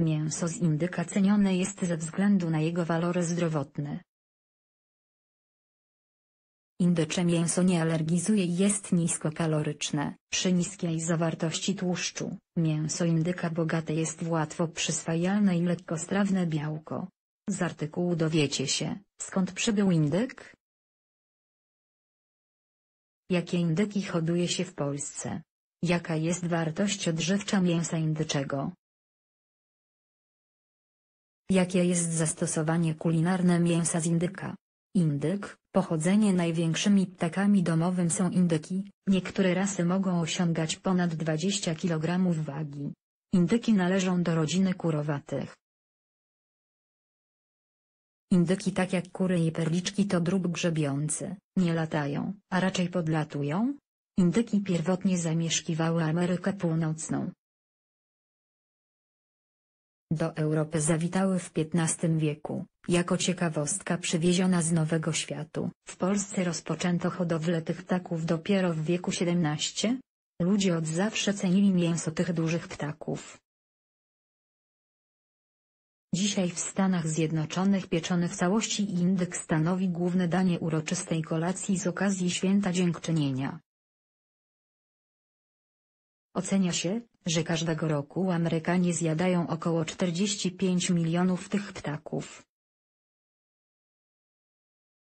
Mięso z indyka cenione jest ze względu na jego walory zdrowotne. Indycze mięso nie alergizuje i jest niskokaloryczne. Przy niskiej zawartości tłuszczu, mięso indyka bogate jest w łatwo przyswajalne i lekkostrawne białko. Z artykułu dowiecie się, skąd przybył indyk? Jakie indyki hoduje się w Polsce? Jaka jest wartość odżywcza mięsa indyczego? Jakie jest zastosowanie kulinarne mięsa z indyka? Indyk, pochodzenie największymi ptakami domowym są indyki, niektóre rasy mogą osiągać ponad 20 kg wagi. Indyki należą do rodziny kurowatych. Indyki tak jak kury i perliczki to drób grzebiący, nie latają, a raczej podlatują. Indyki pierwotnie zamieszkiwały Amerykę Północną. Do Europy zawitały w XV wieku, jako ciekawostka przywieziona z Nowego Światu. W Polsce rozpoczęto hodowlę tych ptaków dopiero w wieku XVII. Ludzie od zawsze cenili mięso tych dużych ptaków. Dzisiaj w Stanach Zjednoczonych pieczony w całości indyk stanowi główne danie uroczystej kolacji z okazji Święta Dziękczynienia. Ocenia się, że każdego roku Amerykanie zjadają około 45 milionów tych ptaków.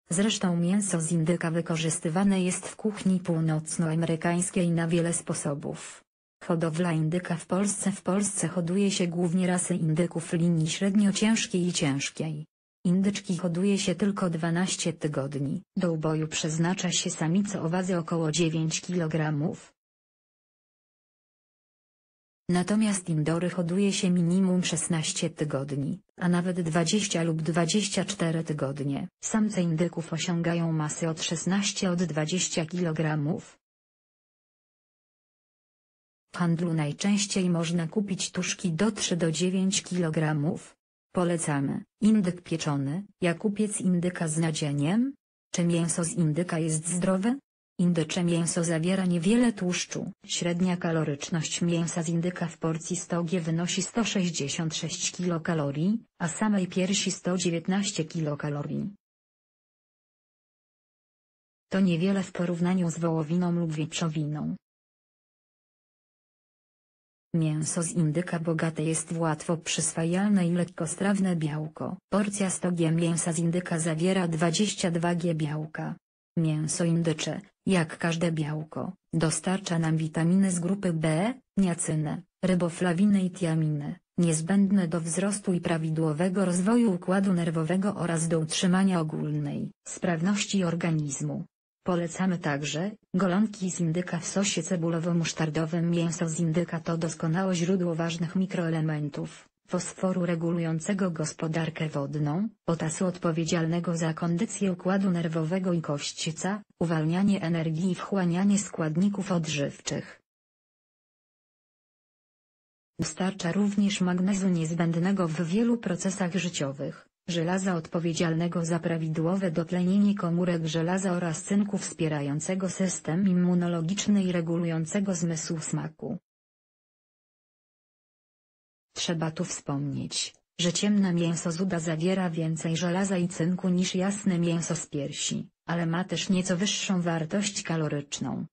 Zresztą mięso z indyka wykorzystywane jest w kuchni północnoamerykańskiej na wiele sposobów. Hodowla indyka w Polsce W Polsce hoduje się głównie rasy indyków linii średnio ciężkiej i ciężkiej. Indyczki hoduje się tylko 12 tygodni. Do uboju przeznacza się samice o wadze około 9 kg. Natomiast indory hoduje się minimum 16 tygodni, a nawet 20 lub 24 tygodnie. Samce indyków osiągają masy od 16 od 20 kg. W handlu najczęściej można kupić tuszki do 3 do 9 kg. Polecamy. Indyk pieczony. Jak upiec indyka z nadzieniem? Czy mięso z indyka jest zdrowe? Indycze mięso zawiera niewiele tłuszczu. Średnia kaloryczność mięsa z indyka w porcji 100 g wynosi 166 kilokalorii, a samej piersi 119 kilokalorii. To niewiele w porównaniu z wołowiną lub wieprzowiną. Mięso z indyka bogate jest w łatwo przyswajalne i lekkostrawne białko. Porcja 100 g mięsa z indyka zawiera 22 g białka. Mięso indycze, jak każde białko, dostarcza nam witaminy z grupy B, niacynę, ryboflawinę i tiaminę, niezbędne do wzrostu i prawidłowego rozwoju układu nerwowego oraz do utrzymania ogólnej sprawności organizmu. Polecamy także, golonki z indyka w sosie cebulowo-musztardowym Mięso z indyka to doskonałe źródło ważnych mikroelementów, fosforu regulującego gospodarkę wodną, potasu odpowiedzialnego za kondycję układu nerwowego i kościca, uwalnianie energii i wchłanianie składników odżywczych. Dostarcza również magnezu niezbędnego w wielu procesach życiowych żelaza odpowiedzialnego za prawidłowe dotlenienie komórek żelaza oraz cynku wspierającego system immunologiczny i regulującego zmysł smaku. Trzeba tu wspomnieć, że ciemne mięso z uda zawiera więcej żelaza i cynku niż jasne mięso z piersi, ale ma też nieco wyższą wartość kaloryczną.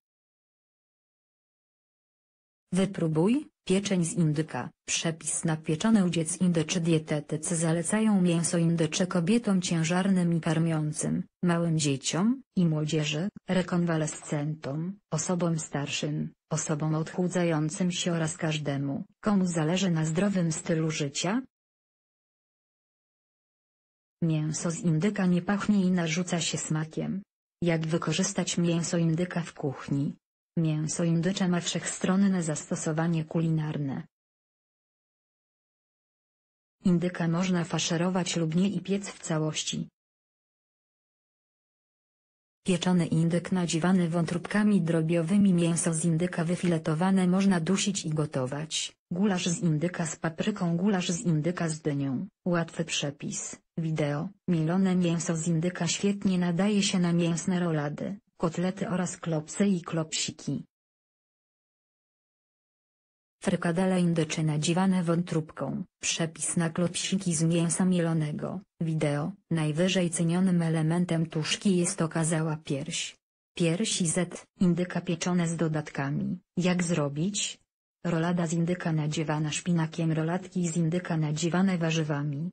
Wypróbuj, Pieczeń z indyka. Przepis na pieczone udziec indyczy dietetycy zalecają mięso indycze kobietom ciężarnym i karmiącym, małym dzieciom i młodzieży, rekonwalescentom, osobom starszym, osobom odchudzającym się oraz każdemu, komu zależy na zdrowym stylu życia. Mięso z indyka nie pachnie i narzuca się smakiem. Jak wykorzystać mięso indyka w kuchni? Mięso indycze ma wszechstronne zastosowanie kulinarne. Indyka można faszerować lub nie i piec w całości. Pieczony indyk nadziewany wątróbkami drobiowymi Mięso z indyka wyfiletowane można dusić i gotować. Gulasz z indyka z papryką Gulasz z indyka z dynią. Łatwy przepis. Wideo. Mielone mięso z indyka świetnie nadaje się na mięsne rolady kotlety oraz klopsy i klopsiki. Frykadele indycze nadziewane wątróbką. Przepis na klopsiki z mięsa mielonego. Wideo. Najwyżej cenionym elementem tuszki jest okazała pierś. Piersi Z. Indyka pieczone z dodatkami. Jak zrobić? Rolada z indyka nadziewana szpinakiem Rolatki z indyka nadziewane warzywami.